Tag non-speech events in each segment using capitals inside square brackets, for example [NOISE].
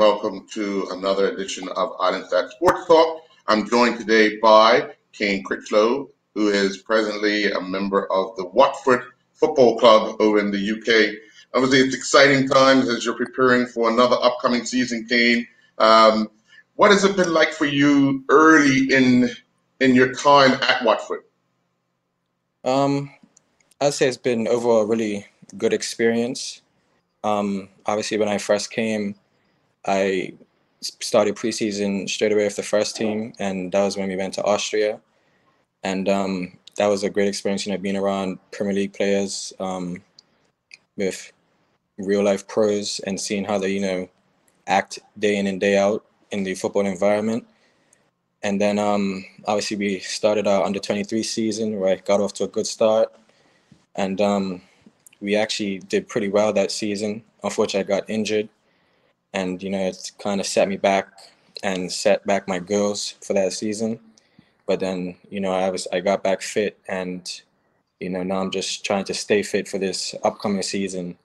welcome to another edition of Island Stat Sports Talk. I'm joined today by Kane Crichlow, who is presently a member of the Watford Football Club over in the UK. Obviously, it's exciting times as you're preparing for another upcoming season, Kane. Um, what has it been like for you early in in your time at Watford? Um, I'd say it's been overall a really good experience. Um, obviously, when I first came, I started preseason straight away with the first team, and that was when we went to Austria, and um, that was a great experience. You know, being around Premier League players um, with real life pros and seeing how they, you know, act day in and day out in the football environment. And then um, obviously we started our under 23 season where I got off to a good start. And um, we actually did pretty well that season. Unfortunately, I got injured, and you know it kind of set me back and set back my goals for that season. But then you know I was I got back fit, and you know now I'm just trying to stay fit for this upcoming season,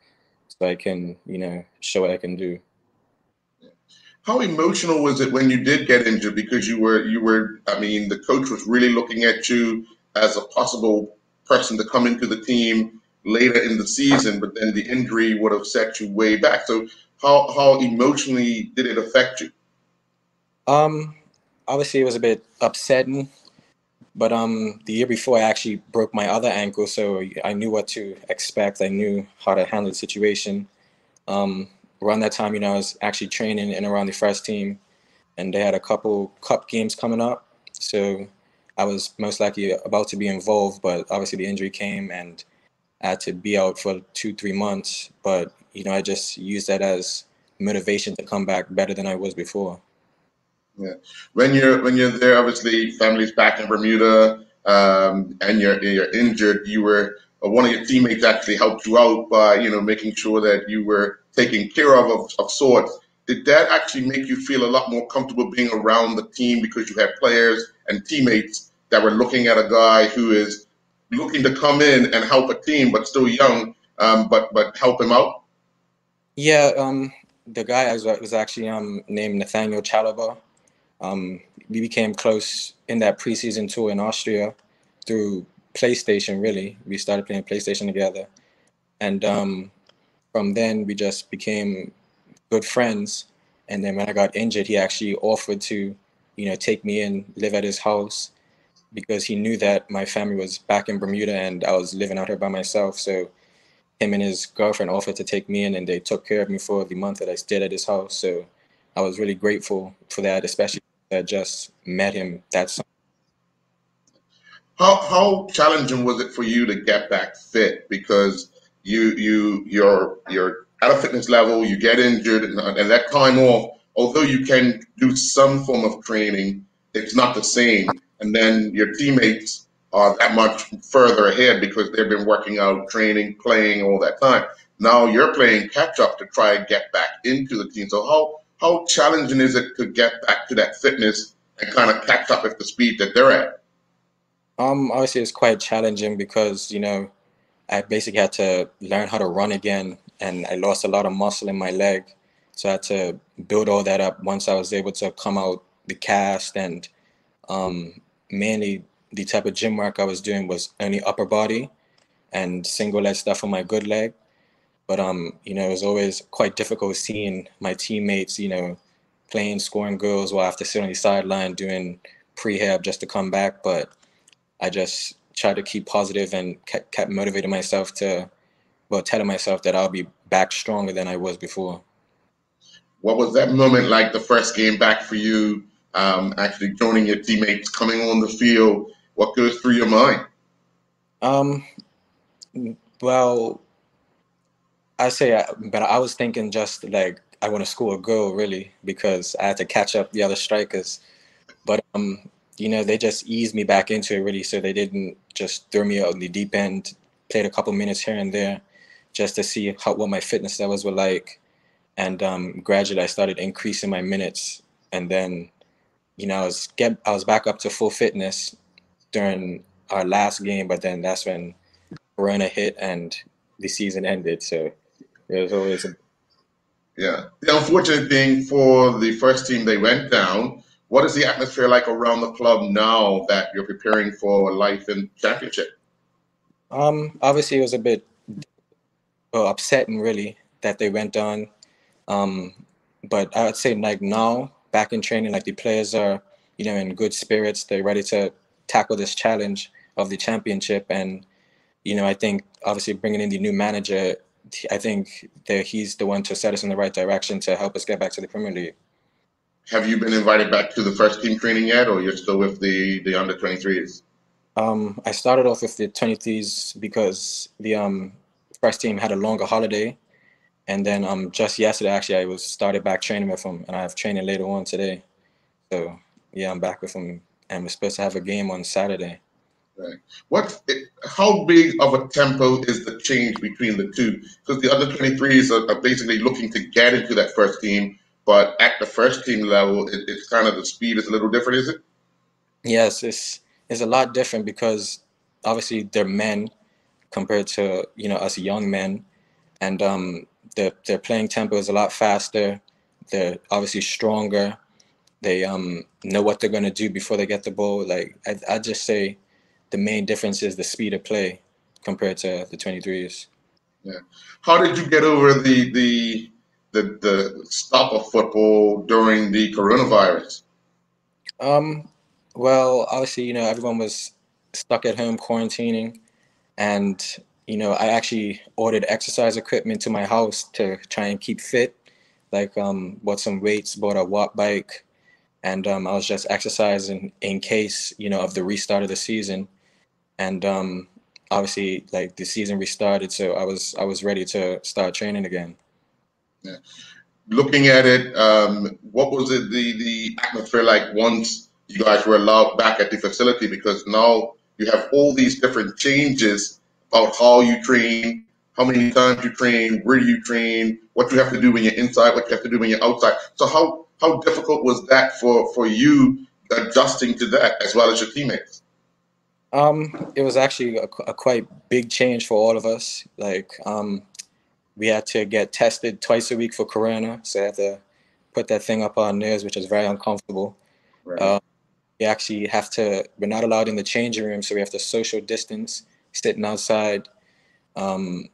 so I can you know show what I can do. How emotional was it when you did get injured? Because you were you were I mean the coach was really looking at you as a possible person to come into the team later in the season, but then the injury would have set you way back. So how how emotionally did it affect you? Um, obviously it was a bit upsetting, but um, the year before I actually broke my other ankle, so I knew what to expect. I knew how to handle the situation. Um, around that time, you know, I was actually training in around the first team, and they had a couple cup games coming up, so I was most likely about to be involved, but obviously the injury came and I had to be out for two, three months. But, you know, I just use that as motivation to come back better than I was before. Yeah. When you're when you're there, obviously family's back in Bermuda, um, and you're you're injured. You were uh, one of your teammates actually helped you out by you know making sure that you were taken care of, of of sorts. Did that actually make you feel a lot more comfortable being around the team because you had players and teammates that were looking at a guy who is looking to come in and help a team, but still young, um, but but help him out? Yeah, um, the guy was, was actually um, named Nathaniel Chalobah. Um, we became close in that preseason tour in Austria through PlayStation. Really, we started playing PlayStation together, and um, from then we just became good friends. And then when I got injured, he actually offered to, you know, take me in, live at his house, because he knew that my family was back in Bermuda and I was living out here by myself. So him and his girlfriend offered to take me in and they took care of me for the month that I stayed at his house. So I was really grateful for that, especially I just met him that summer. How how challenging was it for you to get back fit? Because you you you're you're at a fitness level, you get injured, and, and that time off, although you can do some form of training, it's not the same and then your teammates are that much further ahead because they've been working out, training, playing all that time. Now you're playing catch up to try and get back into the team. So how how challenging is it to get back to that fitness and kind of catch up at the speed that they're at? Um, obviously it's quite challenging because you know I basically had to learn how to run again, and I lost a lot of muscle in my leg, so I had to build all that up once I was able to come out the cast and um, mainly the type of gym work I was doing was only upper body and single leg stuff on my good leg. But um, you know, it was always quite difficult seeing my teammates, you know, playing, scoring goals while I have to sit on the sideline doing prehab just to come back. But I just tried to keep positive and kept, motivating myself to, well, telling myself that I'll be back stronger than I was before. What was that moment like? The first game back for you? um, actually joining your teammates, coming on the field? What goes through your mind? Um, well, I say, uh, but I was thinking just like I want to score a goal really because I had to catch up the other strikers. But um, you know, they just eased me back into it really, so they didn't just throw me out in the deep end. Played a couple minutes here and there, just to see how what my fitness levels were like, and um, gradually I started increasing my minutes, and then you know, I was get I was back up to full fitness during our last game, but then that's when Corona hit and the season ended. So it was always a Yeah. The unfortunate thing for the first team, they went down. What is the atmosphere like around the club now that you're preparing for life in championship? Um, obviously, it was a bit well, upsetting, really, that they went down. Um, but I would say, like now, back in training, like the players are, you know, in good spirits. They're ready to tackle this challenge of the championship, and you know, I think obviously bringing in the new manager, I think that he's the one to set us in the right direction to help us get back to the Premier League. Have you been invited back to the first team training yet, or you're still with the the under 23s? Um, I started off with the 23s because the um, first team had a longer holiday, and then um, just yesterday actually I was started back training with them, and I have training later on today. So yeah, I'm back with them, and we're supposed to have a game on Saturday. Right. What? How big of a tempo is the change between the two? Because the other 23s are, are, basically looking to get into that first team, but at the first team level, it, it's kind of the speed is a little different, is it? Yes, it's it's a lot different because obviously they're men compared to you know us young men, and um, their their playing tempo is a lot faster. They're obviously stronger. They um, know what they're gonna do before they get the ball. Like I, I just say the main difference is the speed of play compared to the 23s. Yeah. How did you get over the the the, the stop of football during the coronavirus? Um, well, obviously, you know, everyone was stuck at home quarantining, and you know, I actually ordered exercise equipment to my house to try and keep fit. Like, um, bought some weights, bought a watt bike, and um, I was just exercising in case, you know, of the restart of the season and um, obviously like the season restarted, so I was I was ready to start training again. Yeah. Looking at it, um, what was it the the atmosphere like once you guys were allowed back at the facility? Because now you have all these different changes about how you train, how many times you train, where you train, what you have to do when you're inside, what you have to do when you're outside. So how how difficult was that for for you adjusting to that as well as your teammates? Um, it was actually a, a, quite big change for all of us. Like, um, we had to get tested twice a week for corona, so I had to put that thing up our nose, which is very uncomfortable. Right. Uh, we actually have to. We're not allowed in the changing room, so we have to social distance, sitting outside. Um,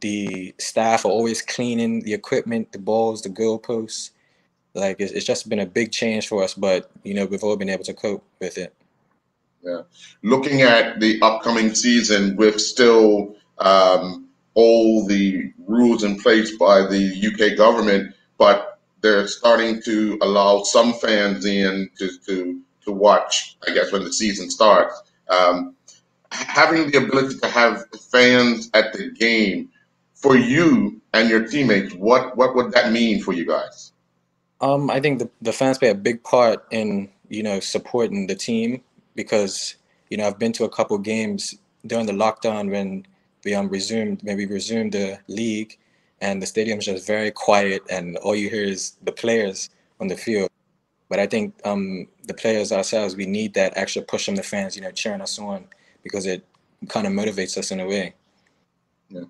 the staff are always cleaning the equipment, the balls, the goalposts. Like it's, it's just been a big change for us, but you know we've all been able to cope with it. Yeah. Looking at the upcoming season with still um, all the rules in place by the UK government, but they're starting to allow some fans in to, to, to watch, I guess, when the season starts. Um, having the ability to have fans at the game for you and your teammates, what, what would that mean for you guys? Um, I think the, the fans play a big part in, you know, supporting the team because you know I've been to a couple games during the lockdown when we um resumed we resumed the league and the stadium's just very quiet and all you hear is the players on the field. But I think um, the players ourselves we need that extra push from the fans, you know, cheering us on because it kind of motivates us in a way. Yeah.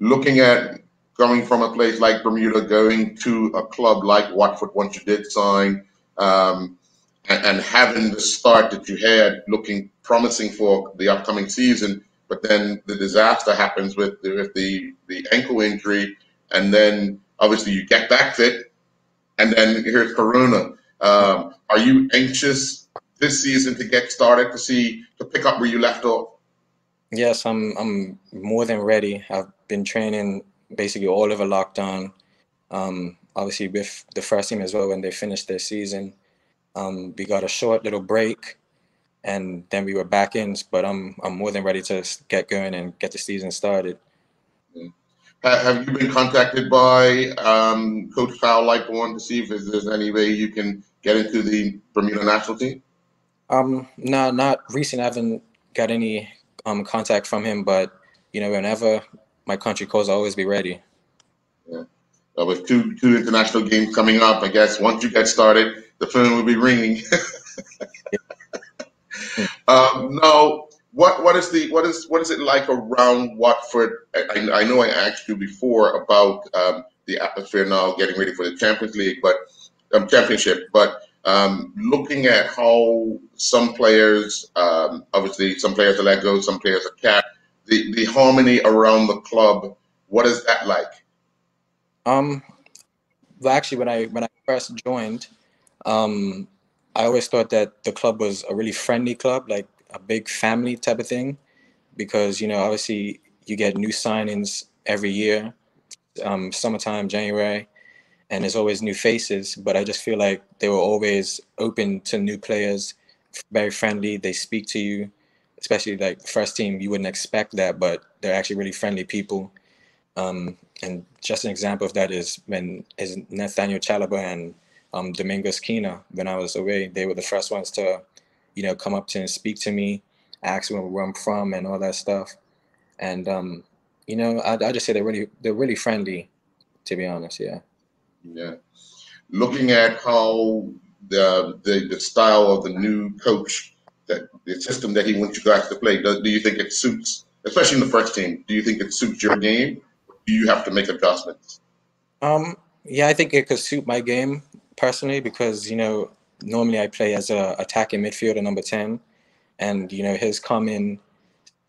Looking at coming from a place like Bermuda, going to a club like Watford once you did sign, um, and, and having the start that you had looking promising for the upcoming season, but then the disaster happens with the, with the, the ankle injury, and then obviously you get back fit, and then here's Corona. Um, are you anxious this season to get started to see to pick up where you left off? Yes, I'm. I'm more than ready. I've been training basically all over lockdown. Um, obviously with the first team as well when they finished their season. Um, we got a short little break, and then we were back in. But I'm I'm more than ready to get going and get the season started. Have you been contacted by um, Coach Kyle Lightbourne to see if there's any way you can get into the Bermuda national team? Um, no, not recent. I haven't got any um, contact from him, but you know, whenever my country calls, I'll always be ready. Yeah. Well, with two two international games coming up, I guess once you get started, the phone will be ringing. [LAUGHS] um, now, what what is the what is what is it like around Watford? I, I know I asked you before about um, the atmosphere now, getting ready for the Champions League, but um, championship. But um, looking at how some players, um, obviously, some players are let go, some players are kept. The the harmony around the club, what is that like? Um, well, actually, when I when I first joined, um, I always thought that the club was a really friendly club, like a big family type of thing, because you know, obviously, you get new signings every year, um, summertime, January, and there's always new faces. But I just feel like they were always open to new players, very friendly. They speak to you, especially like first team. You wouldn't expect that, but they're actually really friendly people. Um, and just an example of that is when is Nathaniel Chalobah and um, Domingos Quina. When I was away, they were the first ones to, you know, come up to and speak to me, ask me where I'm from and all that stuff. And um, you know, I, I just say they're really they're really friendly, to be honest. Yeah. Yeah. Looking at how the the, the style of the new coach the system that he wants you guys to play, do, do you think it suits, especially in the first team? Do you think it suits your game? do you have to make adjustments? Um, yeah, I think it could suit my game personally because you know normally I play as a attacking midfielder, number ten, and you know his coming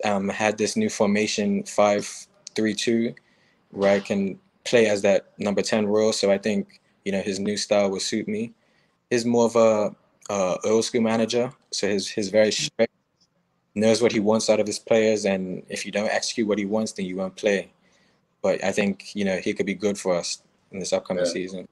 um, had this new formation five three two, where I can play as that number ten role. So I think you know his new style will suit me. He's more of a, a old school manager, so his his very strict, knows what he wants out of his players, and if you don't execute what he wants, then you won't play but I think you know he could be good for us in this upcoming yeah. season.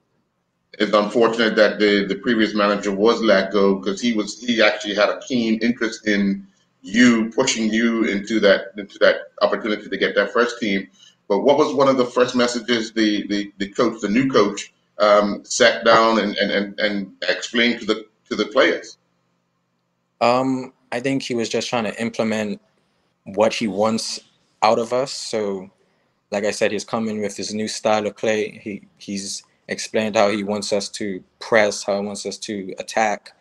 It's unfortunate that the the previous manager was let go because he was he actually had a keen interest in you pushing you into that into that opportunity to get that first team. But what was one of the first messages the the, the coach, the new coach, um, sat down and, and, and, and explained to the to the players? Um, I think he was just trying to implement what he wants out of us. So like I said, he's coming with his new style of play. He he's explained how he wants us to press, how he wants us to attack,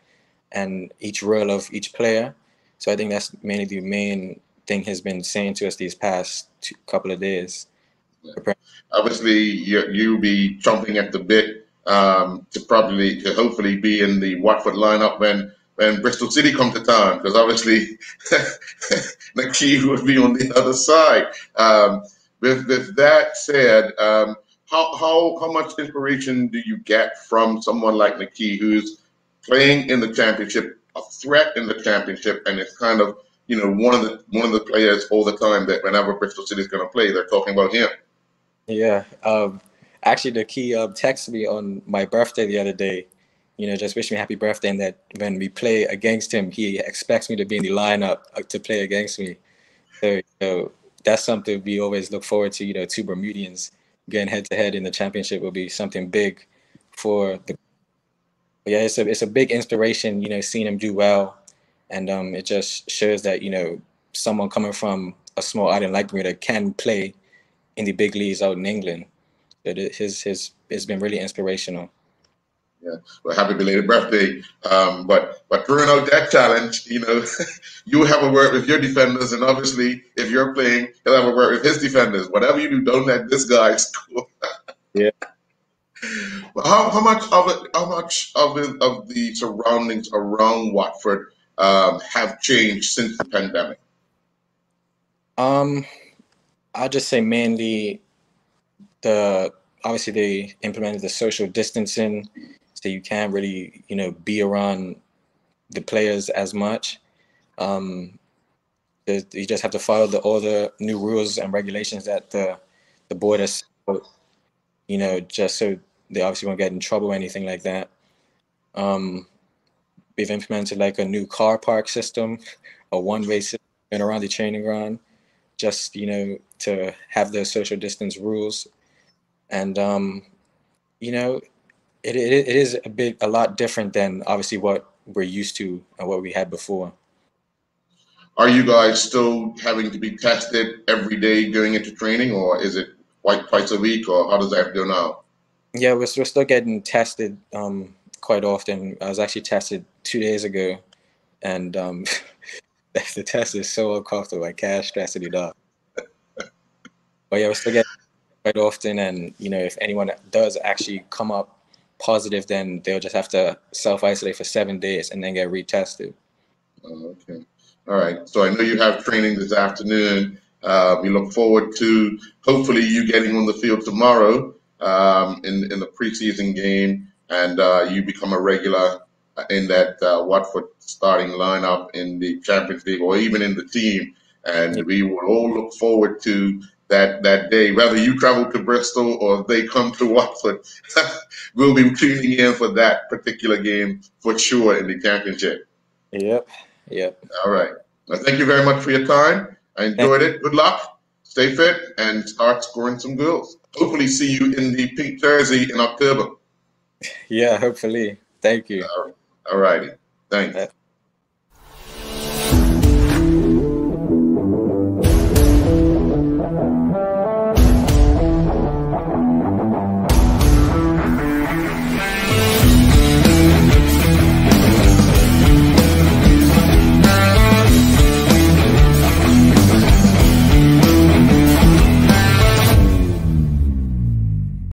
and each role of each player. So I think that's mainly the main thing he's been saying to us these past two, couple of days. Obviously, you you be chomping at the bit um, to probably to hopefully be in the Watford lineup when when Bristol City come to town, because obviously [LAUGHS] Nahki would be on the other side. Um, with, with that said, um, how, how, how much inspiration do you get from someone like Nahki who's playing in the championship, a threat in the championship, and it's kind of you know one of the one of the players all the time that whenever Bristol City is going to play, they're talking about him. Yeah, um, actually, Nahki uh, texted me on my birthday the other day. You know, just wish me happy birthday, and that when we play against him, he expects me to be in the lineup uh, to play against me. So, that's something we always look forward to. You know, two Bermudians getting head to head in the championship will be something big for the. yeah, it's a it's a big inspiration. You know, seeing him do well, and um, it just shows that you know someone coming from a small island like Bermuda can play in the big leagues out in England. It, his his it's been really inspirational. Yeah, well, happy belated birthday. Um, but but during out that challenge, you know, [LAUGHS] you have a word with your defenders, and obviously, if you're playing, he'll have a word with his defenders. Whatever you do, don't let this guy [LAUGHS] score. yeah. How, how much of it? How much of it, of the surroundings around Watford um, have changed since the pandemic? Um, I just say mainly the obviously they implemented the social distancing so you can't really you know be around the players as much. Um, you just have to follow the all the new rules and regulations that the the board has, put. you know, just so they obviously won't get in trouble or anything like that. Um, we've implemented like a new car park system, a one-way system around the training ground, just you know to have the social distance rules, and um, you know it, it, it is a bit a lot different than obviously what we're used to and what we had before. Are you guys still having to be tested every day going into training, or is it like twice a week, or how does that go now? Yeah, we're, we're still getting tested um, quite often. I was actually tested two days ago, and um, [LAUGHS] the test is so uncomfortable. I can't stress it enough. but yeah, we're still getting quite often, and you know, if anyone does actually come up positive, then they'll just have to self isolate for seven days and then get retested. Oh, okay. All right. So I know you have training this afternoon. Uh, we look forward to hopefully you getting on the field tomorrow um, in in the preseason game, and uh, you become a regular in that uh, Watford starting lineup in the Champions League or even in the team. And we will all look forward to that that day. Whether you travel to Bristol or they come to Watford, [LAUGHS] we'll be tuning in for that particular game for sure in the championship. Yep. Yep. All right. Well, thank you very much for your time. I enjoyed it. Good luck. Stay fit and start scoring some goals. Hopefully, see you in the pink jersey in October. [LAUGHS] Yeah, hopefully. Thank you. All righty. Thanks. Uh,